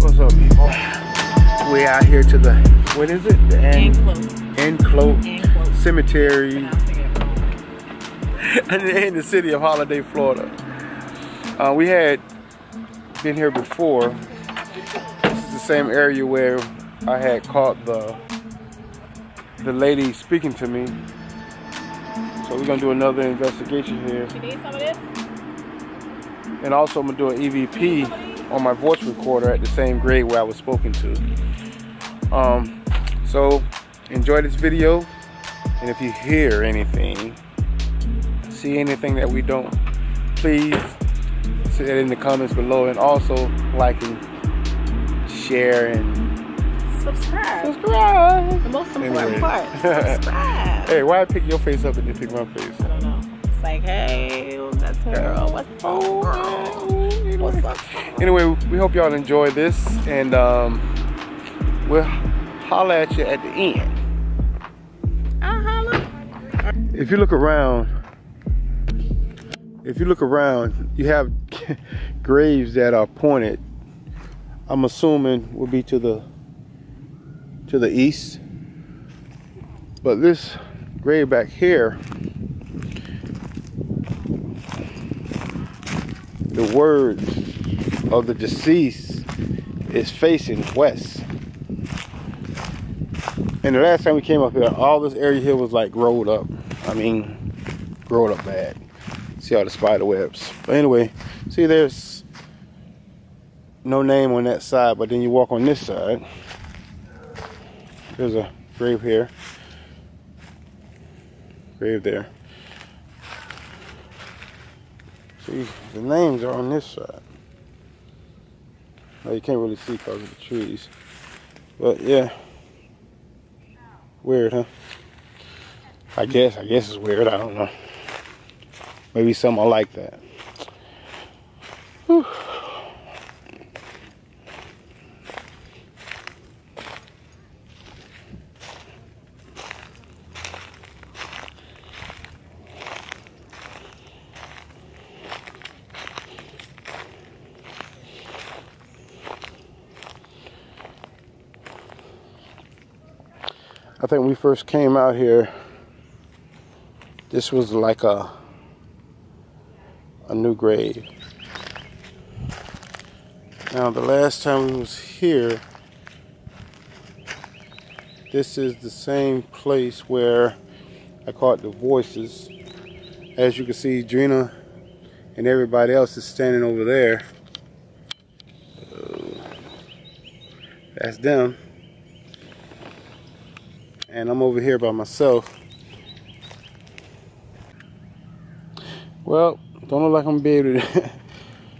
What's up, people? We out here to the what is it? The An- Enclosed. Enclo Cemetery in the city of Holiday, Florida. Uh, we had been here before. This is the same area where I had caught the the lady speaking to me. So we're gonna do another investigation here. You need some of this? And also I'm gonna do an EVP on my voice recorder at the same grade where I was spoken to. Um, so enjoy this video. And if you hear anything, see anything that we don't, please say that in the comments below. And also like and share and Subscribe. subscribe. The most important Anyway. part. Subscribe. Hey, why pick your face up and you pick my face? I don't know. It's like, hey, that's girl. What's up, girl? What's up? Anyway, we hope y'all enjoy this, and um, we'll holler at you at the end. I'll holler. If you look around, if you look around, you have graves that are pointed. I'm assuming will be to the to the east, but this grave back here, the words of the deceased is facing west. And the last time we came up here, all this area here was like rolled up. I mean, rolled up bad. See all the spider webs. But anyway, see there's no name on that side, but then you walk on this side. There's a grave here. Grave there. See, the names are on this side. Now you can't really see because of the trees. But yeah. Weird, huh? I guess, I guess it's weird. I don't know. Maybe something like that. Whew. I think we first came out here, this was like a a new grave. Now the last time we was here, this is the same place where I caught the voices. As you can see, Drena and everybody else is standing over there. That's them and I'm over here by myself. Well, don't look like I'm gonna be able to,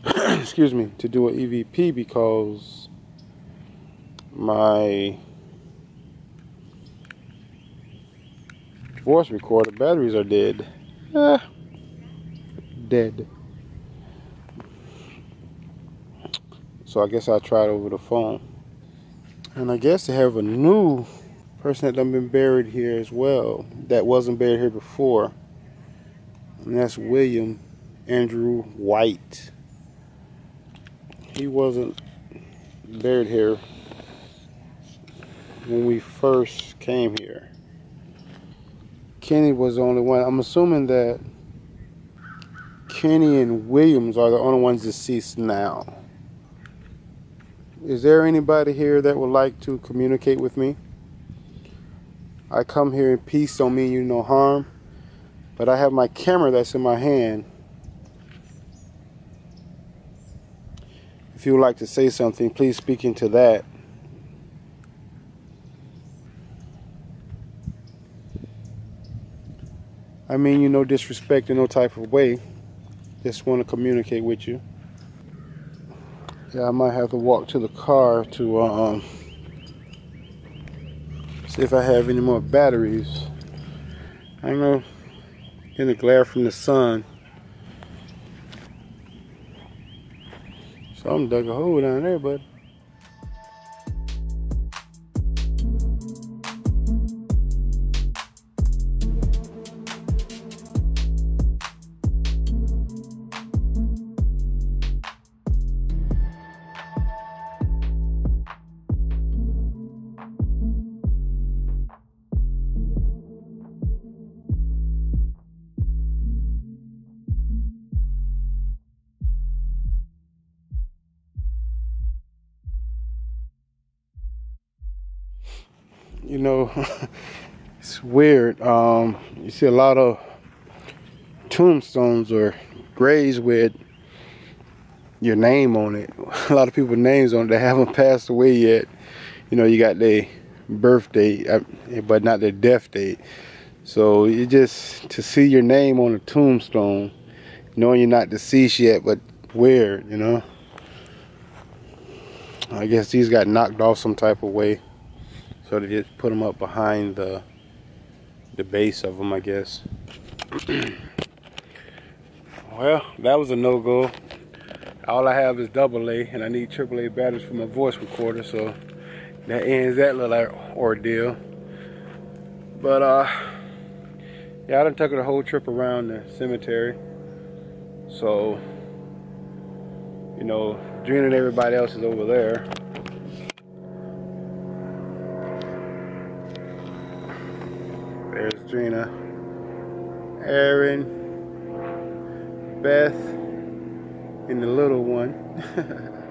excuse me, to do an EVP because my voice recorder batteries are dead. Ah, dead. So I guess I'll try it over the phone. And I guess they have a new person that done been buried here as well that wasn't buried here before and that's William Andrew White. He wasn't buried here when we first came here. Kenny was the only one. I'm assuming that Kenny and Williams are the only ones deceased now. Is there anybody here that would like to communicate with me I come here in peace, don't mean you no harm. But I have my camera that's in my hand. If you would like to say something, please speak into that. I mean you no disrespect in no type of way. Just want to communicate with you. Yeah, I might have to walk to the car to um see if I have any more batteries. I know in the glare from the sun. Something dug a hole down there, bud. it's weird. Um, you see a lot of tombstones or graves with your name on it. A lot of people's names on it that haven't passed away yet. You know, you got their birth date, uh, but not their death date. So you just to see your name on a tombstone, knowing you're not deceased yet, but weird, you know. I guess these got knocked off some type of way, so they just put them up behind the the base of them, I guess. well, that was a no-go. All I have is double A, and I need triple A batteries for my voice recorder, so that ends that little ordeal. But uh, yeah, I done took the whole trip around the cemetery. So, you know, Drena and everybody else is over there. There's Aaron, Beth, and the little one.